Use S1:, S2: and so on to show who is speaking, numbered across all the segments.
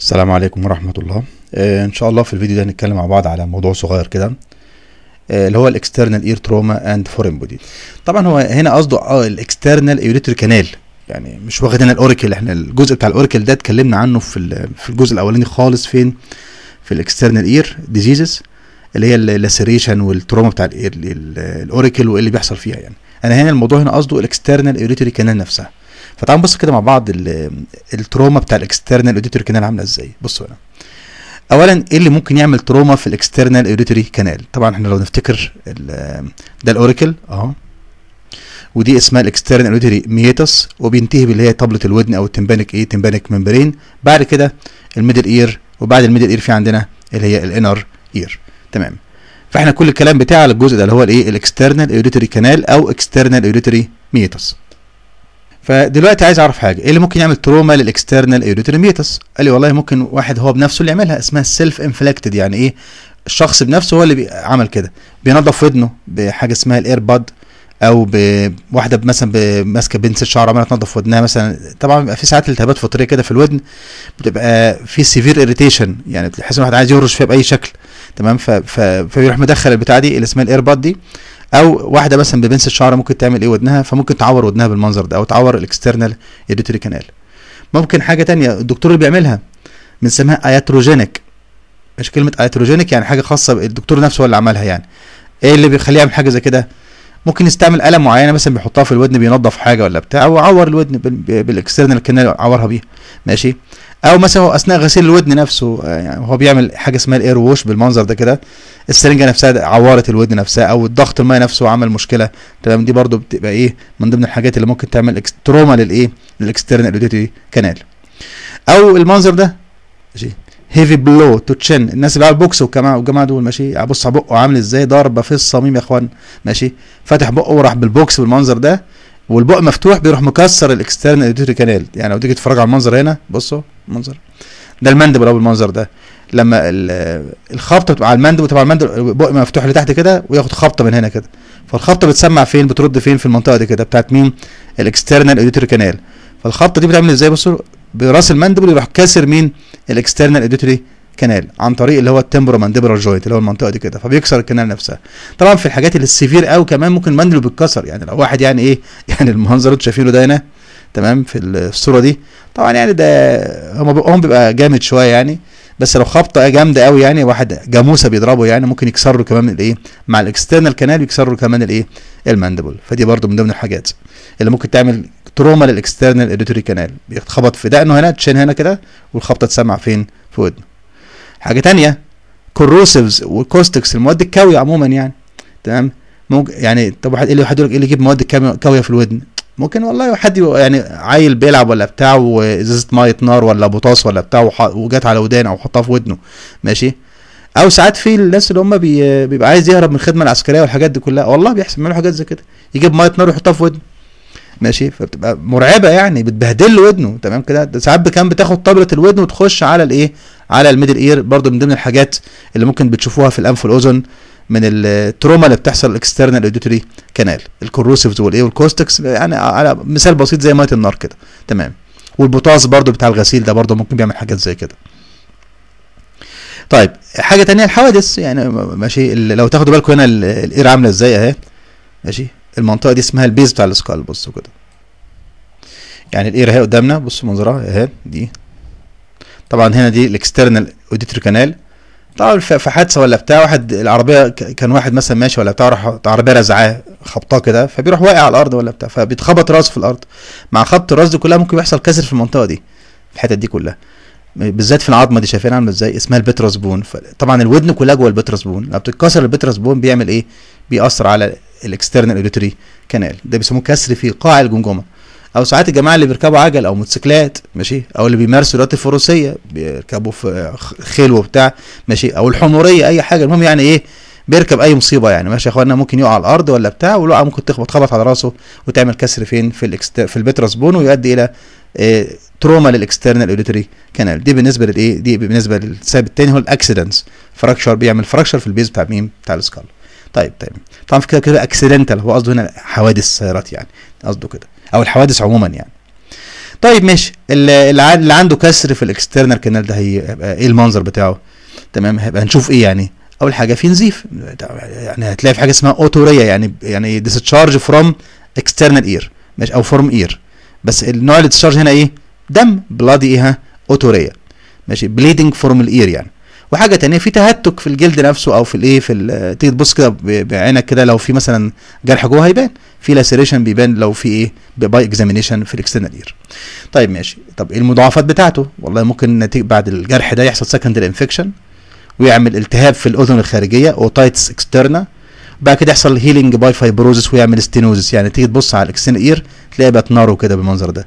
S1: السلام عليكم ورحمة الله. آه، إن شاء الله في الفيديو ده هنتكلم مع بعض على موضوع صغير كده آه، اللي هو ال external ear trauma and foreign body طبعا هو هنا قصده آه ال external auditory canal يعني مش واخد هنا ال auricle إحنا الجزء بتاع ال auricle ده اتكلمنا عنه في في الجزء الأولاني خالص فين؟ في ال external ear diseases اللي هي ال laceration وال trauma بتاع ال ear ال auricle وإيه اللي بيحصل فيها يعني. أنا هنا الموضوع هنا قصده ال external auditory canal نفسها. فتعالوا نبص كده مع بعض ال- ال trauma بتاع ال external auditory canal عاملة إزاي. بصوا هنا. اولا إيه اللي ممكن يعمل trauma في ال external auditory canal طبعا إحنا لو نفتكر ده ال auricle أهو. ودي اسمها ال external auditory meatus وبينتهي باللي هي طبلة الودن أو ال tympanic إيه؟ tympanic membrane بعد كده ال middle ear وبعد ال middle ear في عندنا اللي هي ال inner ear تمام. فإحنا كل الكلام بتاعي على الجزء ده اللي هو الإيه؟ ال external auditory canal أو external auditory meatus فدلوقتي عايز أعرف حاجة إيه اللي ممكن يعمل trauma لل external auditory meatus قال لي والله ممكن واحد هو بنفسه اللي يعملها اسمها self inflicted يعني إيه الشخص بنفسه هو اللي عمل كده بينظف ودنه بحاجة اسمها ال ear bud أو بواحده مثلا ماسكه بنسة شعر عماله تنظف ودنها مثلا طبعا بيبقى في ساعات التهابات فطريه كده في الودن بتبقى في severe irritation يعني بتحس إن واحد عايز يهرش فيها بأي شكل تمام. فبيروح مدخل البتاعة دي اللي اسمها ال ear bud دي أو واحدة مثلا ببنسل شعر ممكن تعمل إيه ودنها؟ فممكن تعور ودنها بالمنظر ده أو تعور ال external auditory canal ممكن حاجة تانية الدكتور اللي بيعملها بنسميها iatrogenic مش كلمة iatrogenic يعني حاجة خاصة الدكتور نفسه هو اللي عملها يعني. إيه اللي بيخليه يعمل حاجة زي كده؟ ممكن يستعمل آلة معينة مثلا بيحطها في الودن بينظف حاجة ولا بتاع وعور الودن بال- بال external canal عورها بيها. ماشي؟ أو مثلا هو أثناء غسيل الودن نفسه آه، يعني هو بيعمل حاجة اسمها ال ear wash بالمنظر ده كده. السرنجه نفسها عورت الودن نفسها أو الضغط المية نفسه عمل مشكلة. تمام؟ دي برضو بتبقى إيه من ضمن الحاجات اللي ممكن تعمل trauma للايه لل external auditory canal أو المنظر ده ماشي heavy blow to chin الناس اللي على البوكس والجماعه والجماعة دول ماشي بص على بقه عامل إزاي ضربة في الصميم يا إخوان. ماشي فاتح بقه وراح بالبوكس بالمنظر ده. والبق مفتوح بيروح مكسر ال external auditory canal يعني لو تيجي تتفرج على المنظر هنا بصوا المنظر. ده ال mandible اهو بالمنظر ده. لما ال- الخبطة بتبقى على ال mandible وتبقى على ال mandible البق مفتوح لتحت كده وياخد خبطة من هنا كده. فالخبطة بتسمع فين؟ بترد فين في المنطقة دي كده؟ بتاعت مين؟ ال external auditory canal فالخبطة دي بتعمل إزاي؟ بصوا براس ال mandible يروح كاسر مين؟ ال external auditory canal عن طريق اللي هو ال temporomandibular joint اللي هو المنطقة دي كده فبيكسر ال canal نفسها. طبعا في الحاجات اللي ال severe قوي كمان ممكن ال mandible بيتكسر يعني لو واحد يعني إيه يعني المنظر اللي شايفينه ده هنا تمام في الصورة دي طبعا يعني ده هم بيبقى جامد شوية يعني بس لو خبطة جامدة قوي يعني واحد جاموسة بيضربه يعني ممكن يكسروا كمان الإيه مع ال external canal يكسروا كمان الإيه ال mandible فدي برضو من ضمن الحاجات اللي ممكن تعمل trauma لل external auditory canal بيتخبط في دقنه هنا chin هنا كده والخبطة تسمع فين؟ في ودنه. حاجة تانية. corrosives وال caustics المواد الكاوية عموما يعني. تمام؟ ممكن يعني طب واحد إيه اللي يقول لك إيه اللي يجيب مواد كاوية في الودن؟ ممكن والله حد يعني عيل بيلعب ولا بتاع وإزازة مية نار ولا بوتاص ولا بتاع وجات على ودانه أو حطها في ودنه. ماشي؟ أو ساعات في الناس اللي هم بي بيبقى عايز يهرب من الخدمة العسكرية والحاجات دي كلها. والله بيحصل بيعملوا حاجات زي كده. يجيب مية نار ويحطها في ودنه. ماشي؟ فبتبقى مرعبة يعني بتبهدل ودنه. تمام كده؟ ده ساعات كان بتاخد طبلة الودن وتخش على الإيه؟ على ال middle ear برضو من ضمن الحاجات اللي ممكن بتشوفوها في الأنف والأذن من ال trauma اللي بتحصل ال external auditory canal ال corrosives والايه وال caustics يعني على مثال بسيط زي مية النار كده. تمام. والبوتاص برضو بتاع الغسيل ده برضو ممكن بيعمل حاجات زي كده. طيب حاجة تانية الحوادث. يعني ماشي. لو تاخدوا بالكم هنا ال- ال ear عاملة إزاي أهي. ماشي. المنطقة دي اسمها ال base بتاع ال skull بصوا كده. يعني ال ear أهي قدامنا بصوا منظرها أهي دي. طبعا هنا دي ال external auditory canal طبعا في حادثة ولا بتاع واحد العربية كان واحد مثلا ماشي ولا بتاع راح العربيه رزعاه خبطاه كده فبيروح واقع على الأرض ولا بتاع فبيتخبط راسه في الأرض. مع خبط الراس دي كلها ممكن يحصل كسر في المنطقة دي في الحتت دي كلها. بالذات في العظمة دي شايفين عاملة إزاي؟ اسمها ال petrous bone. طبعا الودن كلها جوه ال petrous bone. لما بتتكسر ال petrous bone بيعمل إيه؟ بيأثر على ال external auditory canal ده بيسموه كسر في قاع الجمجمة. أو ساعات الجماعة اللي بيركبوا عجل أو موتوسيكلات ماشي؟ أو اللي بيمارسوا رياضه الفروسيه بيركبوا في خيل وبتاع ماشي؟ أو الحمورية أي حاجة. المهم يعني إيه؟ بيركب أي مصيبة يعني. ماشي يا إخوانا؟ ممكن يقع على الأرض ولا بتاع والوقعه ممكن تخبط خبط على راسه وتعمل كسر فين؟ في ال exter في ال petrous bone ويؤدي إلى إيه trauma لل external auditory canal دي بالنسبة للايه دي بالنسبة للسبب التاني هو ال accidents fracture بيعمل fracture في ال base بتاع مين بتاع ال skull. طيب طيب طبعا في كده كده accidental هو قصده هنا حوادث سيارات يعني. قصده كده. أو الحوادث عموما يعني. طيب ماشي. اللي, اللي عن- اللي عنده كسر في ال external canal ده هيبقى إيه المنظر بتاعه؟ تمام. هيبقى هنشوف إيه يعني؟ أول حاجة في نزيف. يعني هتلاقي في حاجة اسمها otorrhea يعني يعني discharge from external ear ماشي. أو from ear بس النوع اللي هنا إيه؟ دم. bloody إيه ها؟ otorrhea. ماشي. bleeding from ال ear يعني. وحاجة تانية في تهتك في الجلد نفسه أو في الإيه في تيجي تبص كده بعينك كده لو في مثلا جرح جوه هيبان. في laceration بيبان لو في إيه by examination في ال external ear طيب ماشي. طب إيه المضاعفات بتاعته؟ والله ممكن نتيجة بعد الجرح ده يحصل secondary infection ويعمل التهاب في الأذن الخارجية otitis externa بعد كده يحصل healing by fibrosis ويعمل stenosis يعني تيجي تبص على ال external ear تلاقي بقت narrow كده بالمنظر ده.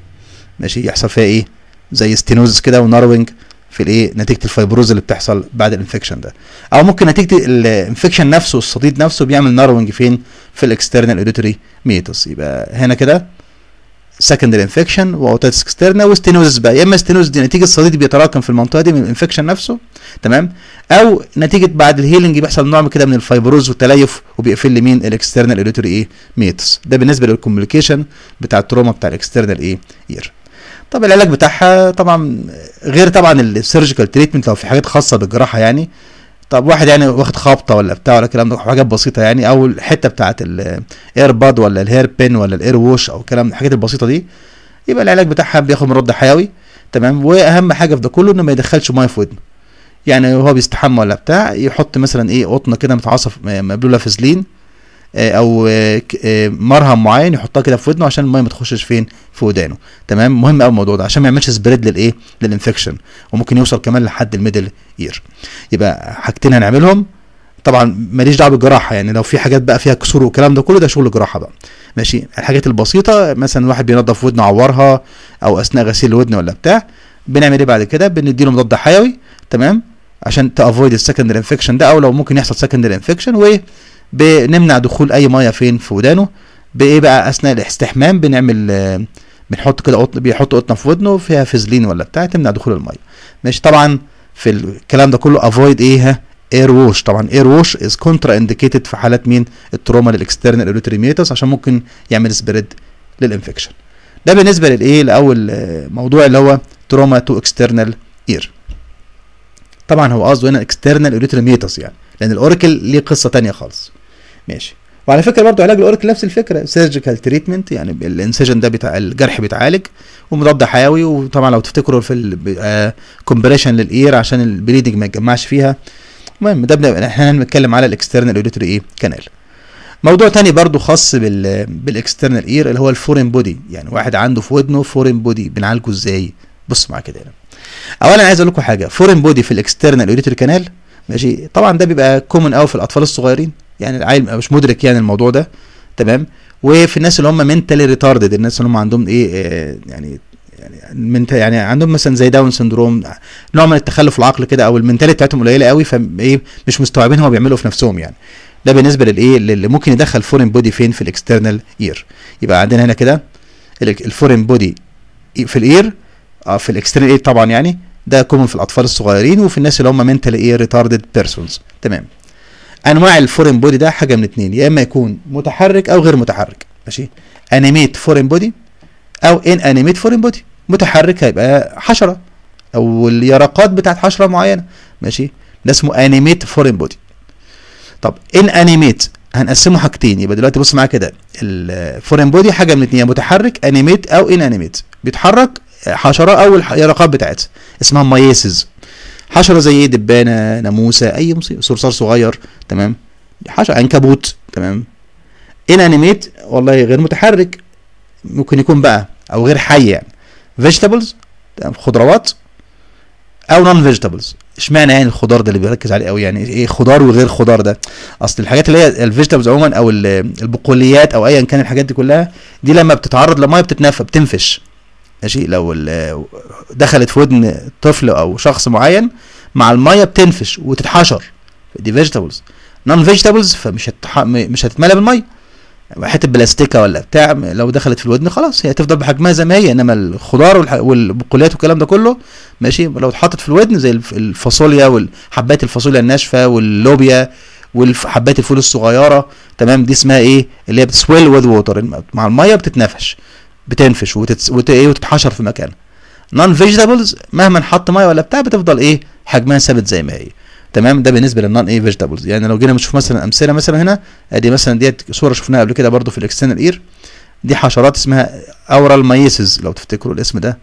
S1: ماشي. يحصل فيها إيه؟ زي stenosis كده و narrowing في الايه؟ نتيجة ال fibrosis اللي بتحصل بعد ال infection ده. أو ممكن نتيجة ال infection نفسه الصديد نفسه بيعمل narrowing فين؟ في ال external auditory meatus يبقى هنا كده secondary infection و otitis externa و stenosis بقى. يا إما stenosis دي نتيجة الصديد بيتراكم في المنطقة دي من ال infection نفسه تمام؟ أو نتيجة بعد ال healing بيحصل نوع كده من ال fibrosis والتليف وبيقفل مين؟ ال external auditory إيه meatus ده بالنسبة لل complication بتاع ال trauma بتاع ال external إيه ear طب العلاج بتاعها طبعا غير طبعا ال surgical treatment لو في حاجات خاصة بالجراحة يعني. طب واحد يعني واخد خبطة ولا بتاع ولا الكلام ده حاجات بسيطة يعني أو الحتة بتاعت ال ear bud ولا ال hair pin ولا ال ear wash أو الكلام الحاجات البسيطة دي. يبقى العلاج بتاعها بياخد مضاد حيوي تمام؟ وأهم حاجة في ده كله إنه ما يدخلش مية في ودنه. يعني هو بيستحمى ولا بتاع يحط مثلا إيه قطنة كده متعصف مبلوله فازلين أو آه، آه، مرهم معين يحطها كده في ودنه عشان المية ما تخشش فين؟ في ودانه. تمام؟ مهم قوي الموضوع ده عشان ما يعملش spread للإيه؟ لل infection وممكن يوصل كمان لحد ال middle ear يبقى حاجتين هنعملهم. طبعا ماليش دعوة بالجراحة يعني لو في حاجات بقى فيها كسور والكلام ده كله ده شغل جراحة بقى. ماشي؟ الحاجات البسيطة مثلا واحد بينظف ودنه عورها أو أثناء غسيل الودن ولا بتاع بنعمل إيه بعد كده؟ بنديله مضاد حيوي تمام؟ عشان to avoid ال secondary infection ده أو لو ممكن يحصل secondary infection وبنمنع دخول أي ميه فين في ودانه بإيه بقى أثناء الاستحمام بنعمل بنحط كده قطن بيحط قطنة في ودنه فيها فازلين ولا بتاع تمنع دخول الميه ماشي طبعا في الكلام ده كله avoid إيه ها؟ ear wash طبعا. ear wash is contraindicated في حالات مين؟ ال trauma لل external auditory meatus عشان ممكن يعمل spread لل infection ده بالنسبة للإيه؟ لأول موضوع اللي هو trauma to external ear طبعا هو قصده هنا external auditory meatus يعني لأن ال auricle ليه قصة تانية خالص. ماشي. وعلى فكرة برضو علاج ال auricle نفس الفكرة. surgical treatment يعني ال incision ده بتاع الجرح بيتعالج ومضاد حيوي وطبعا لو تفتكروا في compression لل ear عشان ال bleeding ما يتجمعش فيها. المهم ده إحنا بنتكلم على ال external auditory إيه؟ canal موضوع تاني برضو خاص بال بال external ear اللي هو ال foreign body يعني واحد عنده في ودنه foreign body بنعالجه إزاي؟ بص معايا كده هنا. اولا عايز أقول لكم حاجة. foreign body في ال external auditory canal ماشي طبعا ده بيبقى common قوي في الأطفال الصغيرين. يعني العيل مش مدرك يعني الموضوع ده تمام؟ وفي الناس اللي هم mentally retarded الناس اللي هم عندهم إيه آه، يعني يعني يعني عندهم مثلا زي Down syndrome نوع من التخلف العقلي كده أو ال mentality بتاعتهم قليلة قوي فايه مش مستوعبين هو بيعملوا في نفسهم يعني. ده بالنسبة للإيه اللي ممكن يدخل foreign body فين؟ في ال external ear يبقى عندنا هنا كده ال foreign body في ال ear آه في ال external ear طبعا يعني ده common في الأطفال الصغيرين وفي الناس اللي هم mental إيه retarded persons تمام؟ أنواع ال foreign body ده حاجة من اتنين يا إما يكون متحرك أو غير متحرك ماشي؟ animate foreign body أو inanimate foreign body متحرك هيبقى حشرة أو اليرقات بتاعت حشرة معينة ماشي؟ ده اسمه animate foreign body طب inanimate هنقسمه حاجتين يبقى دلوقتي بص معايا كده ال foreign body حاجة من اتنين متحرك animate أو inanimate بيتحرك حشرة أو اليرقات بتاعتها اسمها myiasis حشرة زي إيه؟ دبانة ناموسة أي مصيبه صرصار صغير تمام؟ حشرة عنكبوت تمام؟ inanimate والله غير متحرك ممكن يكون بقى أو غير حي يعني. vegetables خضروات أو non vegetables إشمعنى يعني الخضار ده اللي بيركز عليه قوي يعني إيه خضار وغير خضار ده؟ أصل الحاجات اللي هي ال vegetables عموما أو ال- البقوليات أو ايا كان الحاجات دي كلها دي لما بتتعرض لمية بتتنفى بتنفش. ماشي؟ لو دخلت في ودن طفل أو شخص معين مع المية بتنفش وتتحشر. دي vegetables non vegetables فمش هتح... مش هتتملى بالمية. حتة بلاستيكة ولا بتاع لو دخلت في الودن خلاص هي هتفضل بحجمها زي ما هي إنما الخضار. والبقوليات والكلام ده كله ماشي؟ لو اتحطت في الودن زي الف- الفاصوليا والحبات الفاصوليا الناشفة واللوبيا وحبات الفول الصغيرة تمام؟ دي اسمها إيه؟ اللي هي بت swell with water مع المية بتتنفش. بتنفش وتتس... وت... إيه وتتحشر في مكانها non vegetables مهما نحط مية ولا بتاع بتفضل إيه حجمها ثابت زي ما هي. تمام؟ ده بالنسبة لل non إيه vegetables يعني لو جينا نشوف مثلا أمثلة مثلا هنا أدي مثلا ديت صورة شفناها قبل كده برضو في ال external ear دي حشرات اسمها aural myiasis لو تفتكروا الاسم ده.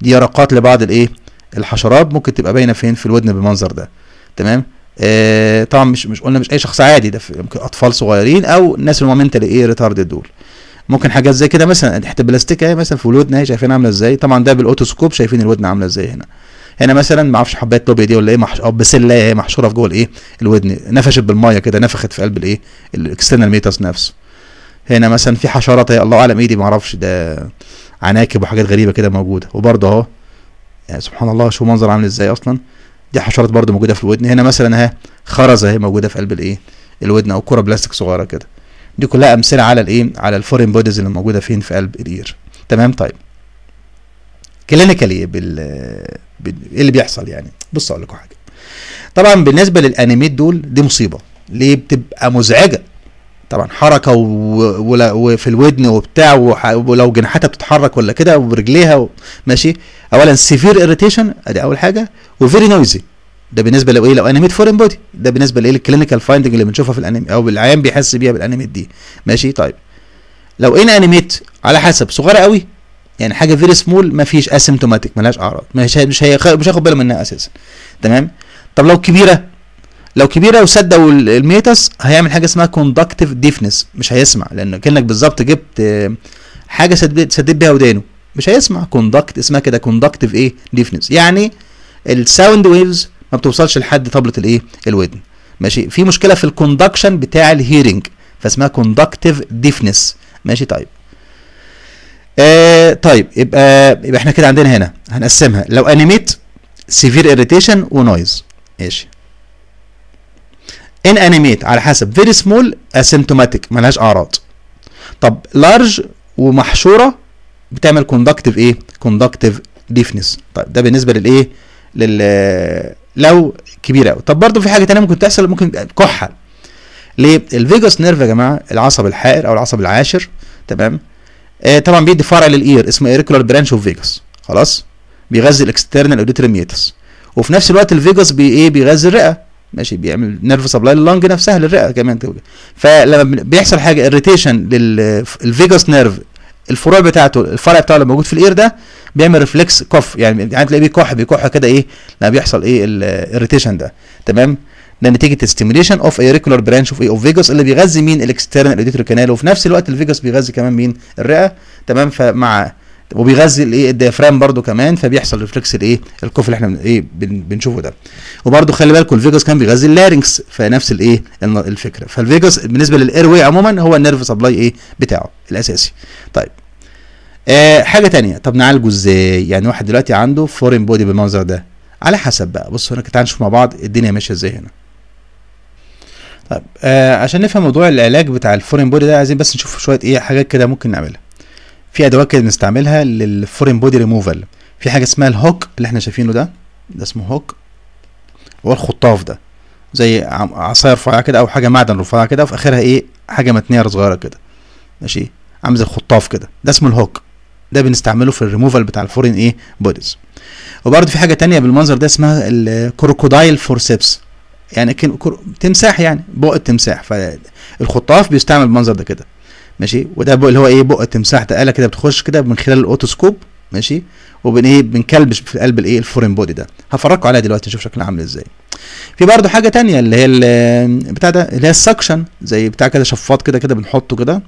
S1: دي يرقات لبعض الإيه الحشرات ممكن تبقى باينة فين؟ في الودن بالمنظر ده. تمام؟ آه طبعا مش مش قلنا مش أي شخص عادي ده ممكن أطفال صغيرين أو الناس اللي هم إيه retarded دول. ممكن حاجات زي كده مثلا حتة بلاستيكه مثلا في الودن أهي شايفين عاملة إزاي؟ طبعا ده بال otoscope شايفين الودن عاملة إزاي هنا. هنا مثلا ما أعرفش حباية لوبيا دي ولا إيه محش... أو بسلة محشورة في جوه الإيه؟ الودن. نفشت بالمية كده نفخت في قلب الإيه؟ ال external meatus نفسه. هنا مثلا في حشرات هي الله أعلم إيه دي ما أعرفش ده عناكب وحاجات غريبة كده موجودة. وبرضه أهو يعني سبحان الله شو منظر عامل إزاي أصلا؟ دي حشرات برضه موجودة في الودن. هنا مثلا أهي خرزة أهي موجودة في قلب الإيه؟ الودن أو كرة بلاستيك صغيرة كده. دي كلها أمثلة على الإيه؟ على ال foreign bodies اللي موجودة فين في قلب ال ear. تمام؟ طيب. clinically بال... إيه اللي بيحصل يعني؟ بص أقول لكم حاجة. طبعا بالنسبة لل animate دول دي مصيبة. ليه؟ بتبقى مزعجة. طبعا حركة. وفي الودن وبتاع. ولو جناحاتها بتتحرك ولا كده وبرجليها. ماشي. اولا severe irritation أدي أول حاجة. و very noisy. ده بالنسبة لو إيه لو animate foreign body ده بالنسبة لإيه؟ ال clinical finding اللي بنشوفها في ال animate أو العيان بيحس بيها بال animate دي. ماشي؟ طيب. لو inanimate؟ على حسب. صغيرة قوي. يعني حاجة very small ما فيش asymptomatic ملهاش أعراض. مش مش مش هياخد باله منها أساسا. تمام؟ طب لو كبيرة لو كبيرة وسدوا ال meatus هيعمل حاجة اسمها conductive deafness مش هيسمع لأن كأنك بالظبط جبت حاجة سددت بيها ودانه. مش هيسمع. conduct اسمها كده conductive إيه؟ deafness يعني ال sound waves ما بتوصلش لحد طبلة الايه؟ الودن. ماشي؟ في مشكلة في ال conduction بتاع ال hearing فاسمها conductive deafness ماشي؟ طيب. آه طيب يبقى يبقى إحنا كده عندنا هنا هنقسمها. لو animate severe irritation و noise ماشي. inanimate على حسب very small asymptomatic ملهاش أعراض. طب large ومحشورة بتعمل conductive إيه؟ conductive deafness طيب ده بالنسبة للإيه؟ لل لو كبيرة قوي طب برضه في حاجة ثانية ممكن تحصل ممكن كحة. ليه؟ ال vagus nerve يا جماعة العصب الحائر أو العصب العاشر تمام؟ آه طبعا بيدي فرع لل ear اسمه auricular branch of vagus خلاص؟ بيغذي ال external auditory meatus وفي نفس الوقت ال vagus بي إيه؟ بيغذي الرئة. ماشي؟ بيعمل nerve supply لل lung نفسها للرئة كمان. فلما بيحصل حاجة irritation لل vagus nerve الفروع بتاعته الفرع بتاعه اللي موجود في ال ear ده بيعمل reflex cough يعني يعني تلاقيه بيكح بيكح كده إيه لما بيحصل إيه ال irritation ده. تمام؟ ده نتيجة stimulation of auricular branch of إيه of vagus اللي بيغذي مين؟ ال external auditory canal وفي نفس الوقت ال vagus بيغذي كمان مين؟ الرئة. تمام؟ فمع وبيغذي الايه ال diaphragm برده كمان فبيحصل reflex الايه ال cough اللي إحنا إيه بن بنشوفه ده. وبرده خلي بالكم ال vagus كان بيغذي ال larynx فنفس الايه الفكرة. فال vagus بالنسبة لل airway عموما هو ال nerve supply إيه بتاعه الأساسي. طيب. آه حاجة تانية. طب نعالجه إزاي؟ يعني واحد دلوقتي عنده foreign body بالمنظر ده. على حسب بقى. بصوا هنا تعالوا نشوف مع بعض الدنيا ماشية إزاي هنا. طيب. آه عشان نفهم موضوع العلاج بتاع ال foreign body ده عايزين بس نشوف شوية إيه حاجات كده ممكن نعملها. في أدوات كده بنستعملها للفورين بودي ريموفال في حاجة اسمها ال hook اللي إحنا شايفينه ده. ده اسمه hook. هو الخطاف ده. زي عصايه رفيعة كده أو حاجة معدن رفيعة كده وفي آخرها إيه؟ حاجة متنية صغيرة كده. ماشي؟ عامل زي الخطاف كده. ده اسمه ال hook. ده بنستعمله في الريموفال بتاع ال foreign إيه؟ bodies وبرده في حاجة تانية بالمنظر ده اسمها ال crocodile forceps يعني بق تمساح يعني بق التمساح. فالخطاف بيستعمل بالمنظر ده كده. ماشي؟ وده اللي هو إيه بق التمساح ده آلة كده بتخش كده من خلال ال otoscope ماشي؟ وبن إيه بنكلبش في قلب الإيه ال foreign body ده. هفرجكم عليها دلوقتي نشوف شكلها عامل إزاي. في برضه حاجة تانية اللي هي بتاع ده اللي هي ال suction زي بتاع كده شفاط كده كده بنحطه كده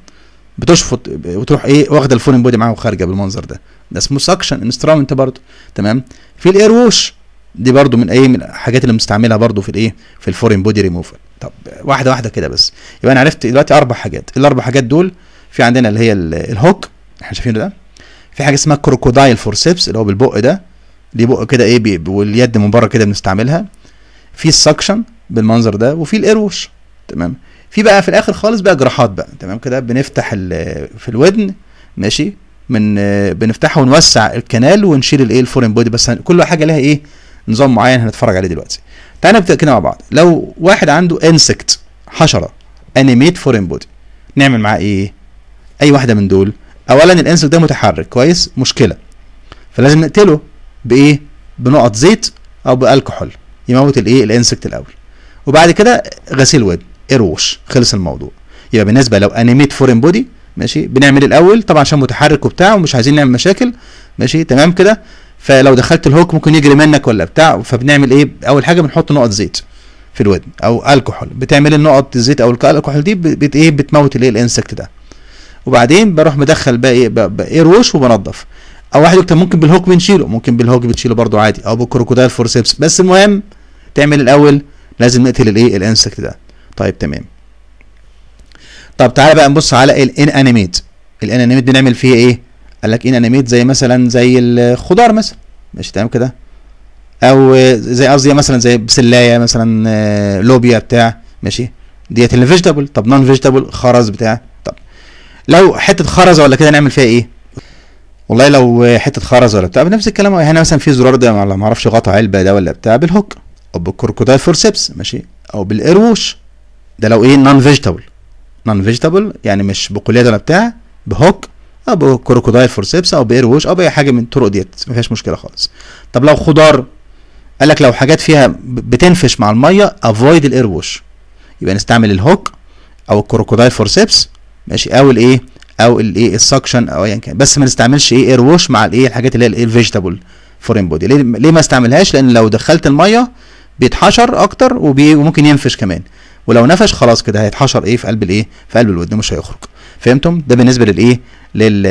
S1: بتشفط وتروح إيه واخدة ال foreign body معاه وخارجة بالمنظر ده. ده اسمه suction instrument برضه تمام؟ في ال ear wash دي برضو من إيه من الحاجات اللي بنستعملها برضو في الإيه في الفورين بودي ريموفال طب واحدة واحدة كده بس. يبقى أنا عرفت دلوقتي أربع حاجات. الأربع حاجات دول في عندنا اللي هي ال hook إحنا شايفينه ده. في حاجة اسمها crocodile forceps اللي هو بالبق ده. ليه بق كده إيه واليد من بره كده بنستعملها. في ال suction بالمنظر ده وفي ال ear wash تمام؟ في بقى في الآخر خالص بقى جراحات بقى. تمام؟ كده بنفتح في الودن. ماشي؟ من بنفتحها ونوسع ال canal ونشيل الايه ال foreign body. بس كل حاجة لها إيه نظام معين هنتفرج عليه دلوقتي. تعال نبدأ كده مع بعض. لو واحد عنده insect حشرة animate foreign body نعمل معاه إيه؟ أي واحدة من دول. اولا ال insect ده متحرك كويس؟ مشكلة. فلازم نقتله بإيه؟ بنقط زيت أو بألكحول. يموت الايه ال insect الأول. وبعد كده غسيل ودن ear wash خلص الموضوع. يبقى بالنسبة لو animate foreign body ماشي؟ بنعمل الأول طبعا عشان متحرك وبتاع ومش عايزين نعمل مشاكل ماشي؟ تمام كده؟ فلو دخلت ال hook ممكن يجري منك ولا بتاع فبنعمل إيه؟ أول حاجة بنحط نقط زيت في الودن أو ألكحول. بتعمل النقط الزيت أو الكحول دي بت إيه؟ بتموت الايه ال insect ده. وبعدين بروح مدخل بقى إيه؟ بقى إيه؟ ear wash وبنضف أو واحد يكتب ممكن بال hook بنشيله ممكن بال hook بتشيله برضو عادي. أو بال crocodile forceps. بس المهم تعمل الأول لازم نقتل الإيه؟ ال insect ده. طيب تمام. طب تعالى بقى نبص على ال inanimate. ال inanimate بنعمل فيه إيه؟ قال لك inanimate زي مثلا زي الخضار مثلا. ماشي تمام كده؟ أو زي قصدي مثلا زي بسلاية مثلا لوبيا بتاع ماشي؟ ديت ال vegetable طب non-vegetable خرز بتاع. طب لو حتة خرز ولا كده نعمل فيها إيه؟ والله لو حتة خرز ولا بتاع بنفس الكلام. هنا مثلا في زرار ده ما أعرفش غطا علبة ده ولا بتاع بال hook أو بال crocodile forceps ماشي؟ أو بال ear wash ده لو إيه non-vegetable non-vegetable يعني مش بقوليات ولا بتاع ب hook أو ب crocodile forceps أو ب ear wash أو بأي حاجة من الطرق ديت ما فيهاش مشكلة خالص. طب لو خضار قال لك لو حاجات فيها بتنفش مع المية avoid ال ear wash يبقى نستعمل ال hook أو ال crocodile forceps ماشي أو الإيه؟ أو الايه ال suction أو ايا يعني كان. بس ما نستعملش إيه؟ ear wash مع الإيه؟ الحاجات اللي هي ال vegetable foreign body ليه, ليه ما استعملهاش؟ لأن لو دخلت المية بيتحشر أكتر وممكن ينفش كمان. ولو نفش خلاص كده هيتحشر إيه؟ في قلب الإيه؟ في قلب الودن مش هيخرج. فهمتم؟ ده بالنسبة للإيه؟ لل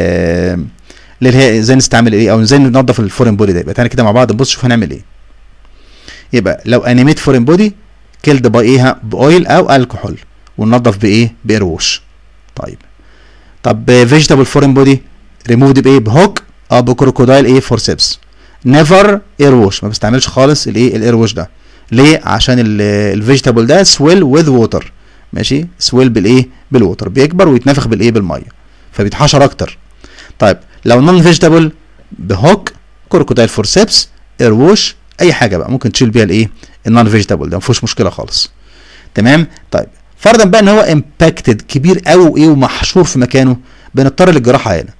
S1: لل إزاي نستعمل إيه؟ أو إزاي ننظف ال foreign body ده. يبقى تعالى كده مع بعض نبص شوف هنعمل إيه. يبقى لو animate foreign body killed by إيه ب oil أو ألكحول. وننظف بإيه؟ ب ear wash طيب. طب فيجيتابل فورين بودي ريموفد بإيه؟ ب hook أو ب crocodile إيه؟ forceps never ear wash ما بستعملش خالص الإيه؟ ال ear wash ده. ليه؟ عشان ال vegetable ده swell with water ماشي؟ swell بالإيه؟ بال water بيكبر ويتنفخ بالإيه؟ بالمية. فبيتحشر أكتر. طيب لو non-vegetable ب hook crocodile forceps ear wash أي حاجة بقى ممكن تشيل بيها الإيه؟ ال non-vegetable ده ما فيهوش مشكلة خالص. تمام؟ طيب فرضا بقى إن هو impacted كبير قوي وإيه ومحشور في مكانه بنضطر للجراحة هنا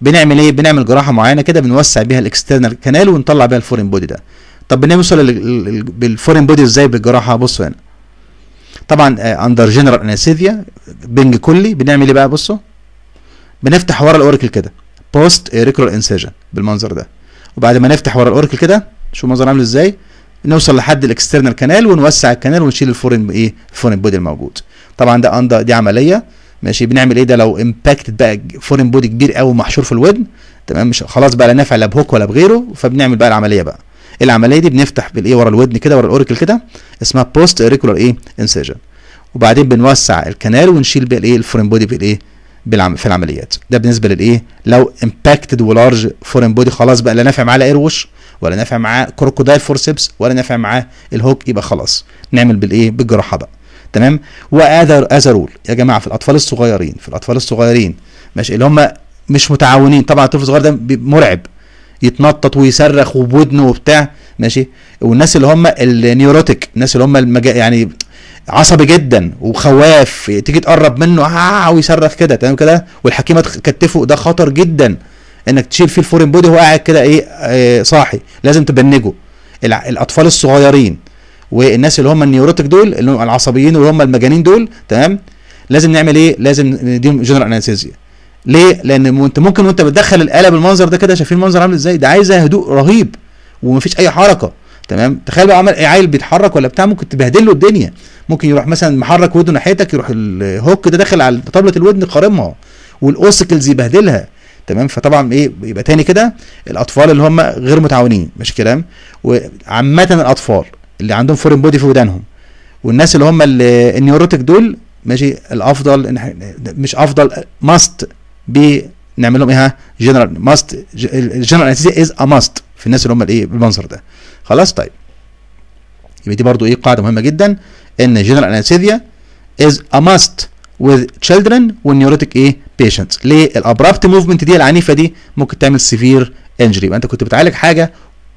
S1: بنعمل إيه؟ بنعمل جراحة معينة كده بنوسع بيها ال external canal ونطلع بيها ال foreign body ده. طب بنوصل لل foreign body إزاي؟ بالجراحة؟ بصوا هنا. طبعا under general anesthesia بنج كلي بنعمل إيه بقى؟ بصوا. بنفتح ورا ال auricle كده. post auricular incision بالمنظر ده. وبعد ما نفتح ورا ال auricle كده شوف المنظر عامل إزاي. نوصل لحد الاكسترنال كانال ونوسع الكانال ونشيل الفورين إيه الفورين بودي الموجود. طبعا ده under دي عملية. ماشي بنعمل إيه ده؟ لو impacted بقى foreign body كبير قوي محشور في الودن تمام؟ مش خلاص بقى لا نافع لا ب hook ولا بغيره فبنعمل بقى العملية بقى. العملية دي بنفتح بالإيه؟ ورا الودن كده ورا ال auricle كده اسمها post auricular إيه incision وبعدين بنوسع ال canal ونشيل بقى الإيه؟ ال foreign body في الايه في العمليات. ده بالنسبة للإيه؟ لو impacted و large foreign body خلاص بقى لا نافع معاه لا ear wash ولا نافع معاه crocodile forceps ولا نافع معاه ال hook يبقى خلاص. نعمل بالإيه؟ بالجراحة بقى. تمام؟ و as a rule يا جماعة في الأطفال الصغيرين في الأطفال الصغيرين ماشي اللي هم مش متعاونين طبعا الطفل الصغير ده مرعب. يتنطط ويصرخ وبودنه وبتاع ماشي؟ والناس اللي هم ال neurotic الناس اللي هم المجا... يعني عصبي جدا وخواف تيجي تقرب منه آه ويصرخ كده تمام كده؟ والحكيمة تكتفه ده خطر جدا إنك تشيل فيه ال foreign body وهو قاعد كده إيه آه صاحي. لازم تبنجه. الأطفال الصغيرين والناس اللي هم ال neurotic دول اللي هم العصبيين واللي هم المجانين دول تمام؟ لازم نعمل إيه؟ لازم نديهم general anesthesia. ليه؟ لأن أنت ممكن وأنت بتدخل الاله بالمنظر ده كده شايفين المنظر عامل إزاي؟ ده عايزه هدوء رهيب ومفيش أي حركة. تمام؟ تخيل بقى عمل عيل بيتحرك ولا بتاع ممكن تبهدل له الدنيا. ممكن يروح مثلا محرك ودنه ناحيتك يروح ال hook ده داخل على طبلة الودن خارمها وال ossicles يبهدلها. تمام؟ فطبعا إيه يبقى تاني كده الأطفال اللي هم غير متعاونين مش كلام؟ وعامة الأطفال اللي عندهم foreign body في ودانهم والناس اللي هم ال neurotic دول ماشي الأفضل مش أفضل must be نعمل لهم إيه general must ال general is a must في الناس اللي هم الإيه بالمنظر ده. خلاص طيب. يبقى دي برضو إيه قاعدة مهمة جدا إن general anesthesia is a must with children وال neurotic إيه patients. ليه؟ ال abrupt movement دي العنيفة دي ممكن تعمل severe injury يبقى أنت كنت بتعالج حاجة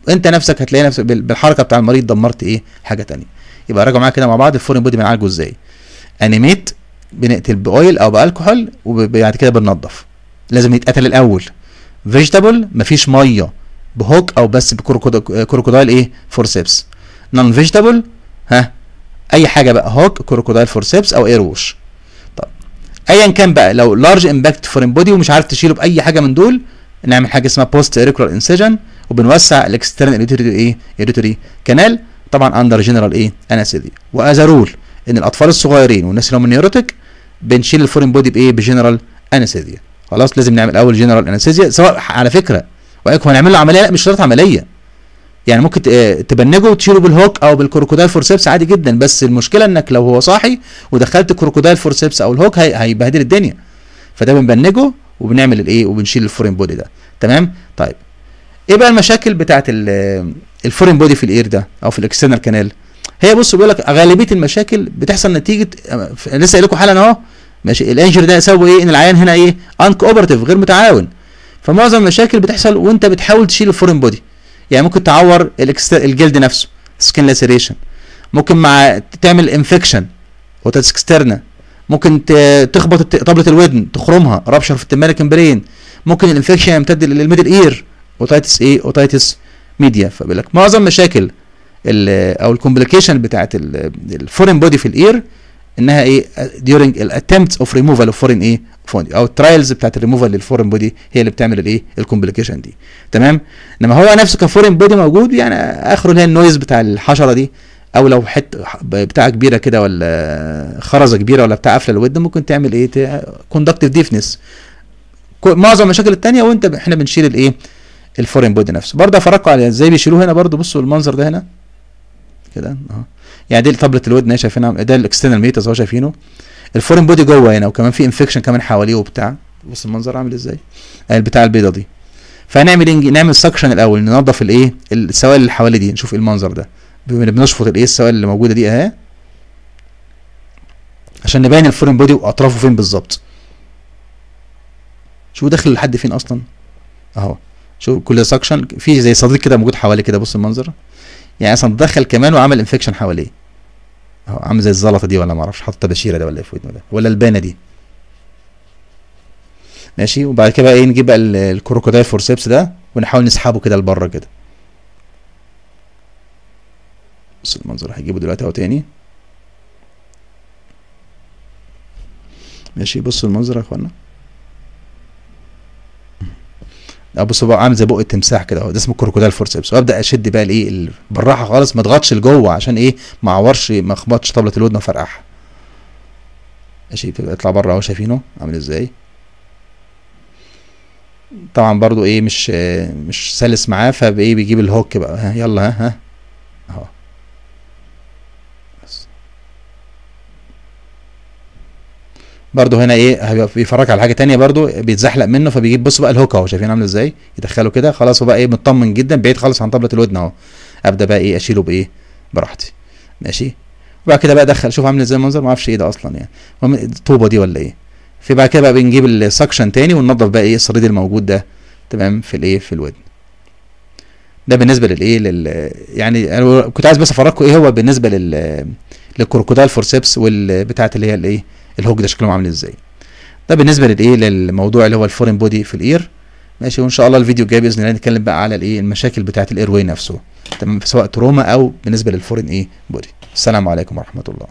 S1: أنت نفسك هتلاقي نفسك بالحركة بتاع المريض دمرت إيه حاجة تانية. يبقى راجعوا معايا كده مع بعض ال foreign body بنعالجه إزاي؟ animate بنقتل ب oil أو بألكحول وبعد كده بننضف. لازم يتقتل الأول. vegetable مفيش مية. ب hook أو بس ب crocodile إيه؟ forceps. non vegetable؟ ها؟ أي حاجة بقى. hook crocodile forceps أو ear wash. طب ايا كان بقى لو large impacted foreign body ومش عارف تشيله بأي حاجة من دول نعمل حاجة اسمها post auricular incision وبنوسع ال external إيه؟ auditory canal طبعا under general إيه؟ anesthesia و as a rule إن الأطفال الصغيرين والناس اللي هم neurotic بنشيل ال foreign body بإيه؟ ب general anesthesia خلاص لازم نعمل أول general anesthesia سواء على فكرة وقالكم هنعمل له عملية؟ لا مش شرط عملية. يعني ممكن تبنجه وتشيله بال hook أو بال crocodile forceps عادي جدا. بس المشكلة إنك لو هو صاحي ودخلت ال crocodile forceps أو ال hook هي هيبهدل الدنيا. فده بنبنجه وبنعمل الإيه؟ وبنشيل ال foreign body ده. تمام؟ طيب. إيه بقى المشاكل بتاعت ال foreign body في ال ear ده أو في ال external canal؟ هي بص بيقول لك غالبية المشاكل بتحصل نتيجة لسه قايل لكم حالا أهو. ماشي ال injury ده سببه إيه؟ إن العيان هنا إيه؟ uncooperative غير متعاون. فمعظم المشاكل بتحصل وانت بتحاول تشيل ال foreign body. يعني ممكن تعور الجلد نفسه skin laceration ممكن مع تعمل infection otitis externa ممكن تخبط طبلة الودن تخرمها rupture في ال tympanic membrane ممكن ال infection يمتد لل middle ear otitis إيه otitis media فبيقول لك معظم مشاكل أو ال complication بتاعت ال foreign body في ال ear إنها إيه؟ during الاتمبتس اوف ريموفال اوف فورين إيه فورين أو الترايلز بتاعت الريموفال للفورين بودي هي اللي بتعمل الإيه؟ ال complication دي. تمام؟ إنما هو نفسه ك foreign body موجود يعني آخره اللي هي ال noise بتاع الحشرة دي أو لو حتة بتاع كبيرة كده ولا خرزة كبيرة ولا بتاع قافلة الودن ممكن تعمل إيه؟ conductive deafness معظم المشاكل الثانية وإنت إحنا بنشيل الإيه؟ ال foreign body نفسه. برضه اتفرجوا على إزاي بيشيلوه هنا برضه. بصوا المنظر ده هنا. كده أهو. يعني دي طبلة الودن شايفينها ده ال external meatus اهو شايفينه. ال foreign body جوه هنا وكمان في infection كمان حواليه وبتاع. بص المنظر عامل إزاي؟ البتاع البيضة دي. فهنعمل إنج... نعمل suction الأول ننظف الإيه؟ السوائل اللي حوالي دي. نشوف إيه المنظر ده. بنشفط الإيه؟ السوائل اللي موجودة دي أهي. عشان نبين ال foreign body وأطرافه فين بالظبط. شوف داخل لحد فين أصلا. أهو. شوف كل suction في زي صديد كده موجود حواليه كده. بص المنظر. يعني أصلا دخل كمان وعمل infection حواليه. عامل زي الزلطة دي ولا ما أعرفش حاطط تباشيره ده ولا إيه في ودنه ده ولا لبانة دي. ماشي؟ وبعد كده بقى إيه نجيب بقى ال crocodile forceps ده ونحاول نسحبه كده لبره كده. بص المنظر هجيبه دلوقتي أهو تاني. ماشي؟ بصوا المنظر يا إخوانا. ابص بقى عامل زي بق التمساح كده أهو. ده اسمه crocodile forceps وابدا اشد بقى الإيه بالراحة خالص ما اضغطش لجوه عشان إيه ما اعورش ما اخبطش طبلة الودن وفرقعها ماشي اطلع بره أهو شايفينه؟ عامل إزاي؟ طبعا برضو إيه مش مش سلس معاه فإيه بيجيب ال hook بقى. يلا ها ها أهو. برضو هنا إيه بيفرج على حاجة تانية برضو بيتزحلق منه فبيجيب بص بقى ال hook اهو شايفين عامل إزاي؟ يدخله كده خلاص هو بقى إيه مطمن جدا بعيد خالص عن طبلة الودن اهو. ابدأ بقى إيه اشيله بايه براحتي. ماشي؟ وبعد كده بقى ادخل شوف عامل إزاي المنظر ما أعرفش إيه ده أصلا يعني. الطوبة دي ولا إيه؟ في بعد كده بقى بنجيب ال suction تاني وننضف بقى إيه الصديد الموجود ده تمام في الايه في الودن. ده بالنسبة للايه لل يعني أنا كنت عايز بس أفرجكم إيه هو بالنسبة لل لل crocodile forceps والبتاعه اللي هي الايه ال hook ده شكلهم عامل إزاي. ده بالنسبة للايه للموضوع اللي هو ال foreign body في ال ear. ماشي وإن شاء الله الفيديو الجاي بإذن الله نتكلم بقى على الإيه المشاكل بتاعه ال airway نفسه. تمام سواء trauma أو بالنسبة لل foreign إيه body. السلام عليكم ورحمة الله.